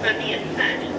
for the ascent.